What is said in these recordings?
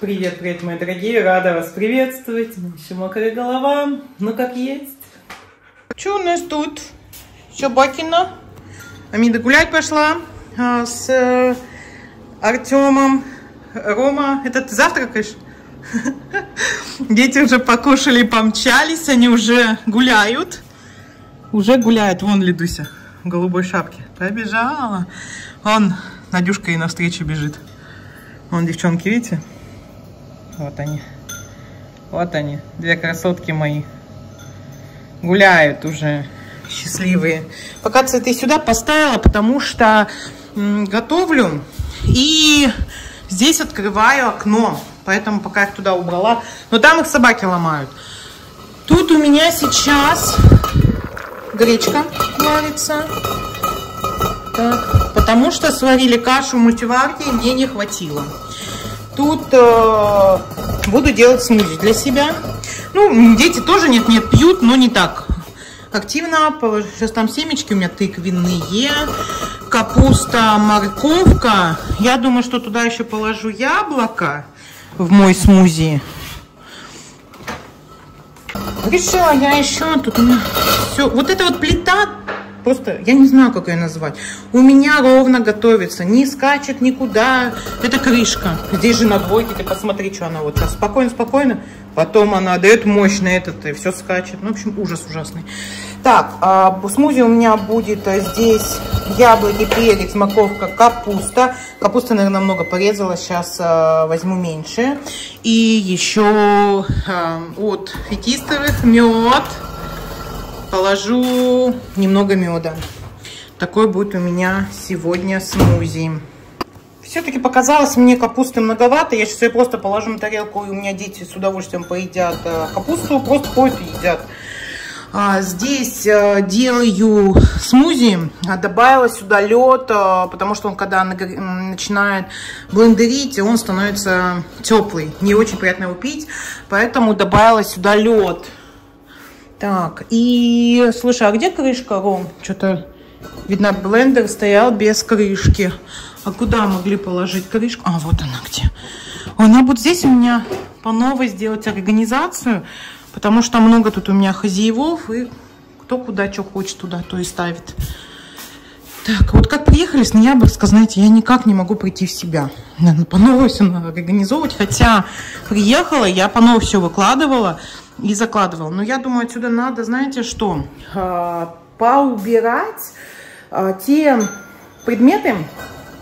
Привет, привет, мои дорогие, рада вас приветствовать. Еще мокрая голова, ну как есть. Что у нас тут? Щебакина. Амида гулять пошла а, с э, Артемом. Рома, это ты завтракаешь? Дети уже покушали, помчались, они уже гуляют. Уже гуляют. Вон Лидуся в голубой шапке. Побежала. Вон Надюшка и навстречу бежит. Вон девчонки, видите? Вот они. Вот они, две красотки мои. Гуляют уже счастливые. Пока цветы сюда поставила, потому что готовлю. И здесь открываю окно. Поэтому пока их туда убрала. Но там их собаки ломают. Тут у меня сейчас гречка варится. Так, потому что сварили кашу в мультиварке, мне не хватило. Тут э, буду делать смузи для себя. Ну, дети тоже нет-нет пьют, но не так активно. Сейчас там семечки у меня тыквенные, капуста, морковка. Я думаю, что туда еще положу яблоко в мой смузи. Решила я еще тут у меня все. Вот эта вот плита Просто я не знаю, как ее назвать. У меня ровно готовится. Не скачет никуда. Это крышка. Здесь же на двойке. Ты посмотри, что она вот сейчас спокойно, спокойно. Потом она дает мощный этот и все скачет. Ну, в общем, ужас ужасный. Так, а, смузи у меня будет а, здесь яблоки, перец, морковка, капуста. Капуста, наверное, много порезала. Сейчас а, возьму меньше. И еще а, от фетистовых мед положу немного меда. Такой будет у меня сегодня смузи. Все-таки показалось мне капусты многовато. Я сейчас ее просто положу на тарелку, и у меня дети с удовольствием поедят э, капусту. Просто ходят и едят. А, здесь а, делаю смузи, а, добавила сюда лед, а, потому что он когда начинает блендерить, он становится теплый, не очень приятно его пить, поэтому добавила сюда лед. Так, и слушай, а где крышка, Ром? Что-то, видно, блендер стоял без крышки. А куда могли положить крышку? А, вот она где. Она будет здесь у меня по новой сделать организацию, потому что много тут у меня хозяевов, и кто куда что хочет туда, то и ставит. Так, вот как приехали с Ноябрьска, знаете, я никак не могу прийти в себя. Надо по новой все организовывать, хотя приехала, я по новой все выкладывала, и закладывал. Но я думаю, отсюда надо, знаете что, а, поубирать а, те предметы,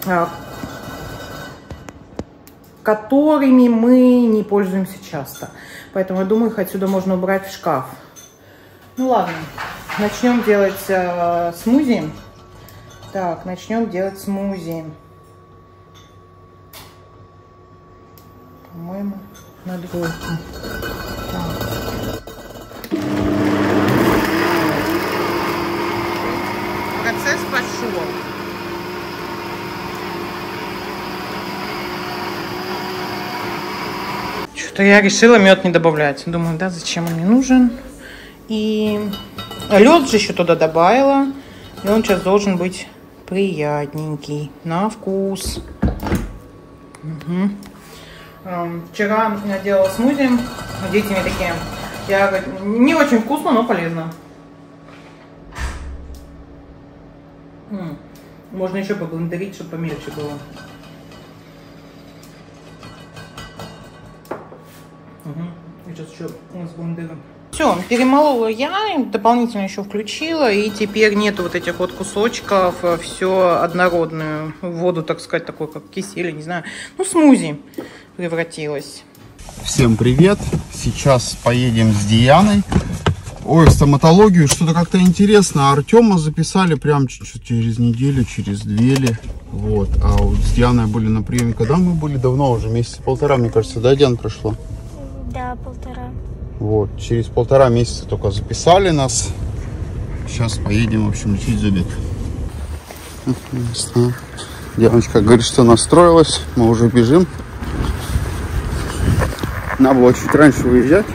а, которыми мы не пользуемся часто. Поэтому я думаю, их отсюда можно убрать в шкаф. Ну ладно, начнем делать э, смузи. Так, начнем делать смузи. По-моему, на двойку. Процесс пошел. Что-то я решила мед не добавлять. Думаю, да, зачем он мне нужен. И лед же еще туда добавила. И он сейчас должен быть приятненький на вкус. Угу. Вчера я делала смузи. Дети мне такие, я не очень вкусно, но полезно. Можно еще поблендерить, чтобы помельче было. Угу. Сейчас еще с блендером. Все, перемолола я, дополнительно еще включила, и теперь нету вот этих вот кусочков, а все однородную воду, так сказать, такой как кисель, не знаю, ну смузи превратилась. Всем привет! Сейчас поедем с Дианой. Ой, стоматологию, что-то как-то интересно. Артема записали прям чуть-чуть через неделю, через две ли. Вот. А вот с Дианой были на приеме. Когда мы были? Давно уже, месяца полтора, мне кажется, да, Диан, прошло? Да, полтора. Вот, через полтора месяца только записали нас. Сейчас поедем, в общем, лечить зубик. Девочка говорит, что настроилась. Мы уже бежим. Надо было чуть раньше выезжать.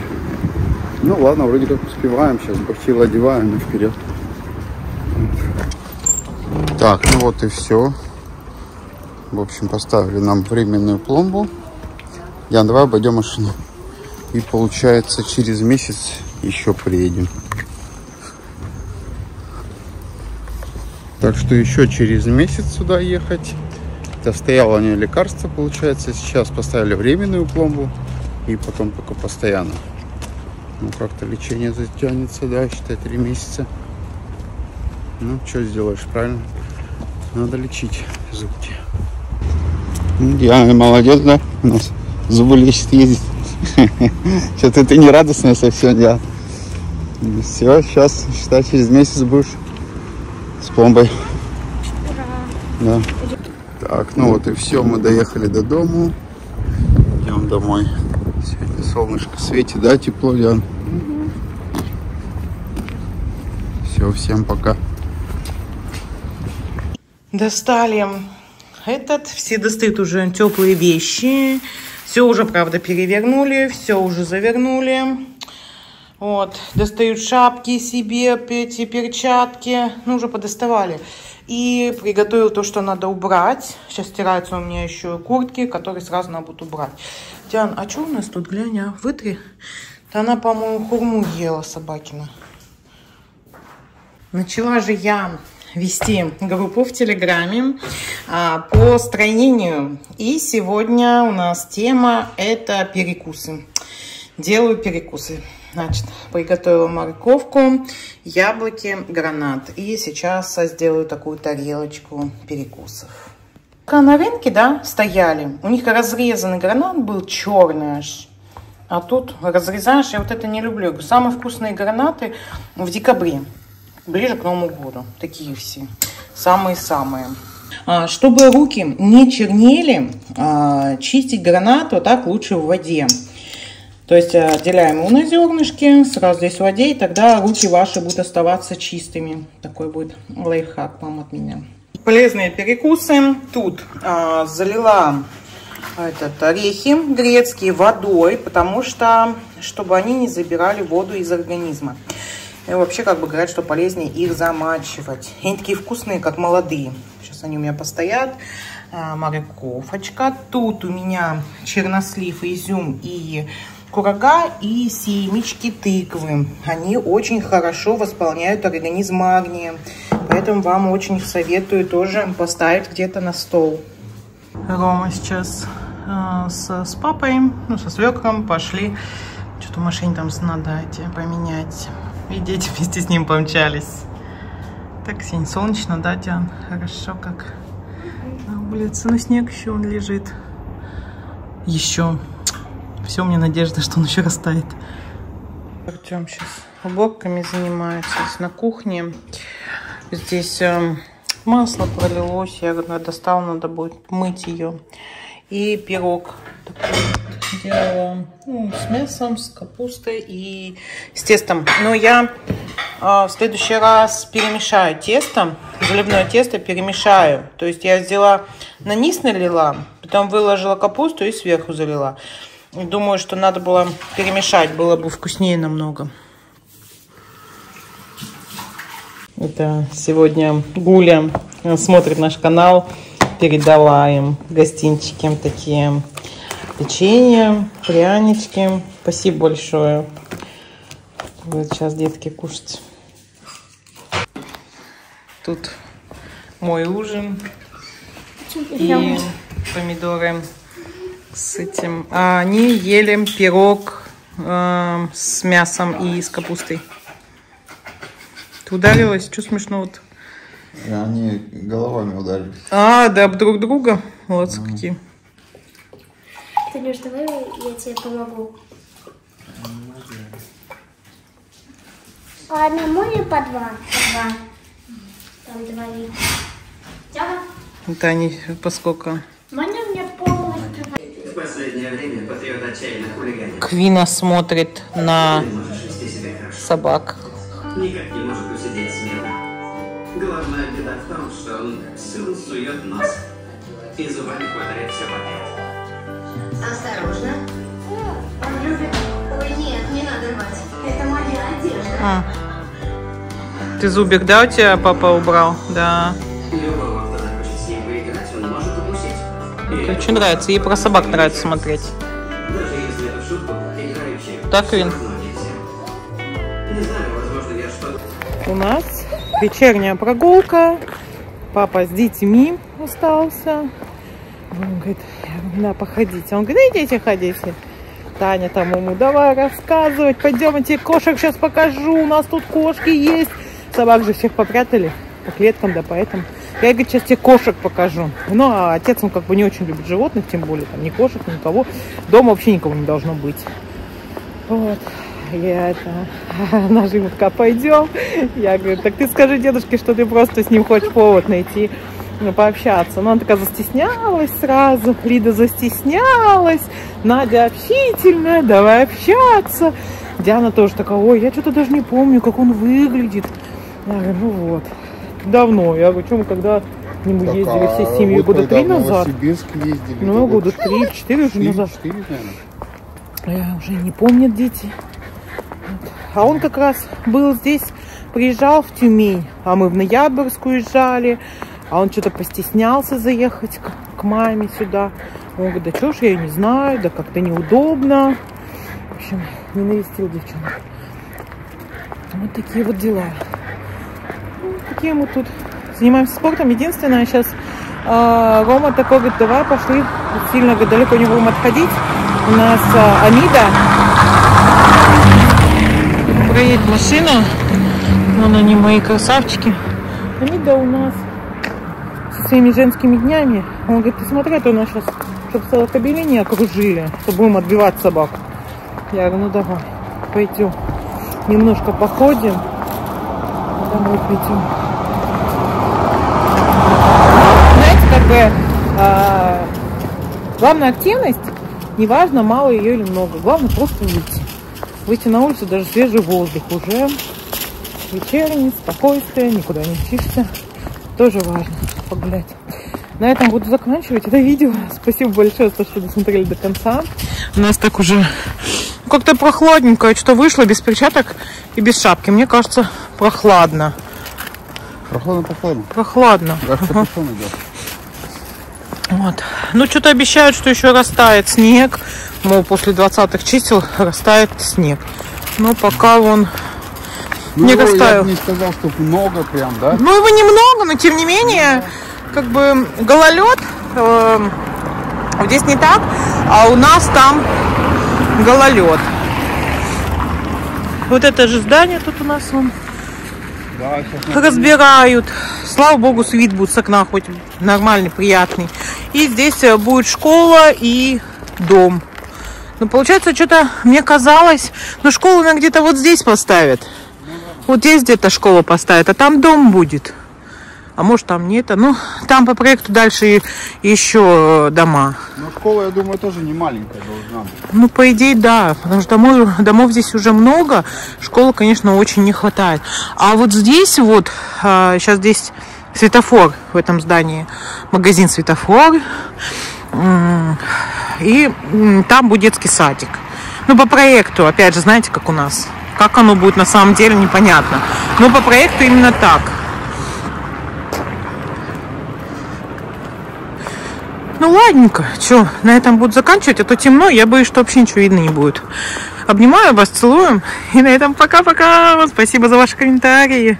Ну ладно, вроде как успеваем. Сейчас бахтил одеваем и вперед. Так, ну вот и все. В общем, поставили нам временную пломбу. Ян, давай обойдем машину. И получается через месяц еще приедем. Так что еще через месяц сюда ехать. Достояло нее лекарство, получается. Сейчас поставили временную пломбу и потом только постоянно. Ну, как-то лечение затянется, да, считай, три месяца. Ну, что сделаешь, правильно? Надо лечить зубки. Диана молодец, да? У нас зубы лечит, ездит. Что-то ты не радостная совсем, да? Все, сейчас, считай, через месяц будешь с пломбой. Да. Так, ну вот и все, мы доехали до дому. Идем домой. Сегодня солнышко светит, да, тепло, Диан? Все, всем пока. Достали этот. Все достают уже теплые вещи. Все уже, правда, перевернули. Все уже завернули. Вот. Достают шапки себе, эти перчатки. Ну, уже подоставали. И приготовил то, что надо убрать. Сейчас стираются у меня еще куртки, которые сразу надо будет убрать. Диан, а что у нас тут? Глянь, а? Вытри. Да она, по-моему, хурму ела собакина. Начала же я вести группу в Телеграме а, по строению. И сегодня у нас тема это перекусы. Делаю перекусы. Значит, приготовила морковку, яблоки, гранат. И сейчас сделаю такую тарелочку перекусов. На рынке, да, стояли. У них разрезанный гранат был черный аж. А тут разрезаешь, я вот это не люблю. Самые вкусные гранаты в декабре ближе к Новому году. Такие все. Самые-самые. А, чтобы руки не чернели, а, чистить гранат вот так лучше в воде. То есть отделяем его на зернышки, сразу здесь в воде, и тогда руки ваши будут оставаться чистыми. Такой будет лайфхак вам от меня. Полезные перекусы. Тут а, залила этот, орехи грецкие водой, потому что, чтобы они не забирали воду из организма. И вообще, как бы говорят, что полезнее их замачивать. Они такие вкусные, как молодые. Сейчас они у меня постоят. А, морковочка. Тут у меня чернослив, изюм и курага и семечки тыквы. Они очень хорошо восполняют организм магнием. Поэтому вам очень советую тоже поставить где-то на стол. Рома сейчас э, с, с папой, ну, со свекром пошли. Что-то машине там надо поменять. И дети вместе с ним помчались. Так, Сень, солнечно, да, Диан? Хорошо как на улице. Но снег еще он лежит. Еще. Все, меня надежда, что он еще растает. Артем сейчас уборками занимается здесь на кухне. Здесь э, масло пролилось. Я достал, надо будет мыть ее. И пирог такой делала ну, с мясом, с капустой и с тестом. Но я э, в следующий раз перемешаю тесто, заливное тесто перемешаю. То есть я сделала, на низ налила, потом выложила капусту и сверху залила. Думаю, что надо было перемешать, было бы вкуснее намного. Это сегодня Гуля смотрит наш канал, передала им гостинчики такие печенье, прянички. Спасибо большое. Будут сейчас детки кушать. Тут мой ужин и помидоры с этим. А они ели пирог э, с мясом и с капустой. Ты ударилась? Что смешного-то? Они головами ударились. А, да, друг друга. Молодцы mm. какие. Танюш, давай я тебе помогу. А на море по два? По два. Там два вида. Это они по сколько? Мне полностью. В последнее время патриот отчаянно хулиганит. Квина смотрит на собак. Никак не может усидеть смело. Главная беда в том, что он всюду сует нос. И зубами хватает все подряд. Осторожно. Он любит... Ой, нет, не надо рвать. Это моя одежда. А. Ты зубик, да, у тебя папа убрал? Да. Любого, кто захочет с ним поиграть, он может укусить. Это очень нравится. Ей про собак нравится смотреть. Даже если это в шутку, играющие. Так, Вин. всё равно нельзя. Не знаю, возможно, я что-то... У нас вечерняя прогулка. Папа с детьми остался. Он говорит, на, походите. Он говорит, идите, ходите. Таня там ему, давай рассказывать, пойдем, я тебе кошек сейчас покажу, у нас тут кошки есть. Собак же всех попрятали по клеткам, да поэтому. Я, говорит, сейчас тебе кошек покажу. Ну, а отец, он как бы не очень любит животных, тем более, там, ни кошек, никого. Дома вообще никого не должно быть. Вот. Я это, такая, пойдем. Я говорю, так ты скажи дедушке, что ты просто с ним хочешь повод найти, ну, пообщаться. Но она такая застеснялась сразу, Лида застеснялась, Надя общительная, давай общаться. Диана тоже такая, ой, я что-то даже не помню, как он выглядит. Я говорю, ну вот, давно. Я говорю, что мы когда к нему Так, ездили всей семьей, вы года три назад. Ездили? Ну, года вот три-четыре уже назад. четыре, наверное. Э, уже не помнят дети. Вот. А он как раз был здесь, приезжал в Тюмень, а мы в Ноябрьск уезжали, а он что-то постеснялся заехать к, к маме сюда. Он говорит, да что ж, я ее не знаю, да как-то неудобно. В общем, не навестил девчонок. Вот такие вот дела. Ну, такие мы тут занимаемся спортом. Единственное, сейчас Рома такой говорит, давай пошли, сильно говорит, далеко не будем отходить. У нас а, Амида проедет машина. Вон они, мои красавчики. Амида у нас своими женскими днями. Он говорит, ты смотри, а нас сейчас, чтобы собакобили не окружили, чтобы будем отбивать собак. Я говорю, ну давай, пойдем. Немножко походим, а домой пойдем. Знаете, как бы а, главная активность, неважно, мало ее или много, главное просто выйти. Выйти на улицу, даже свежий воздух уже. Вечерний, спокойствие, никуда не мчишься. Тоже важно погулять. На этом буду заканчивать это видео. Спасибо большое, за то, что досмотрели до конца. У нас так уже как-то прохладненько. Что вышло без перчаток и без шапки. Мне кажется, прохладно. Прохладно, прохладно. Прохладно. Вот. Ну, что-то обещают, что еще растает снег. Мол, после 20-х чисел растает снег. Но пока он... Ну, Не растаял. Я не сказал, что много прям, да? Ну, его немного, но тем не менее, как бы гололед э, здесь не так, а у нас там гололед. Вот это же здание тут у нас вон, Да, разбирают. Слава богу, вид будет с окна хоть нормальный, приятный. И здесь э, будет школа и дом. Ну, получается, что-то мне казалось, ну, школу на где-то вот здесь поставят. Вот здесь где-то школа поставят, а там дом будет. А может там не это. Ну, там по проекту дальше еще э, дома. Ну, школа, я думаю, тоже не маленькая должна быть. Ну, по идее, да. Потому что домов, домов здесь уже много. Школы, конечно, очень не хватает. А вот здесь вот, сейчас здесь светофор в этом здании. Магазин светофор. И там будет детский садик. Ну, по проекту, опять же, знаете, как у нас. Как оно будет на самом деле, непонятно. Но по проекту именно так. Ну ладненько, что, на этом буду заканчивать, а то темно, я боюсь, что вообще ничего видно не будет. Обнимаю вас, целую, и на этом пока-пока. Спасибо за ваши комментарии.